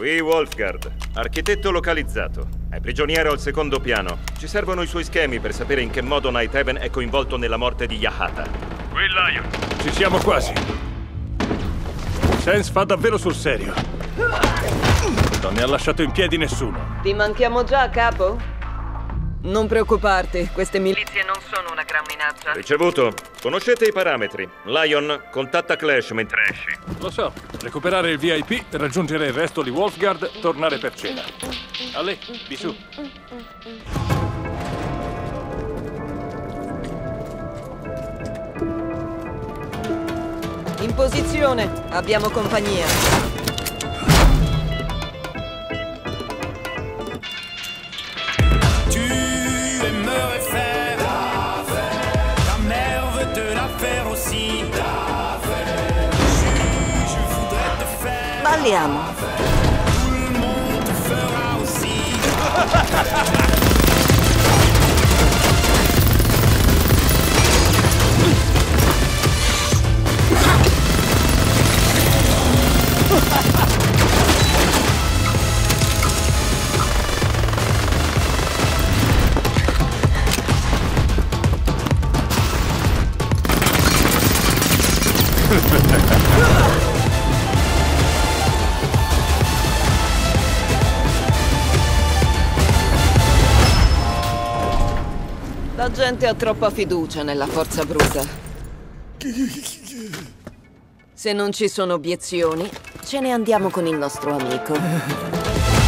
Qui Wolfgard, architetto localizzato. È prigioniero al secondo piano. Ci servono i suoi schemi per sapere in che modo Night Heaven è coinvolto nella morte di Yahata. Qui Lion. Ci siamo quasi. Sense fa davvero sul serio. Non ne ha lasciato in piedi nessuno. Ti manchiamo già, capo? Non preoccuparti, queste milizie non sono una gran minaccia. Ricevuto. Conoscete i parametri. Lion, contatta Clash mentre esci. Lo so. Recuperare il VIP, raggiungere il resto di Wolfgard, tornare per cena. Ale, di su. In posizione, abbiamo compagnia. Balliamo. La gente ha troppa fiducia nella forza bruta. Se non ci sono obiezioni, ce ne andiamo con il nostro amico.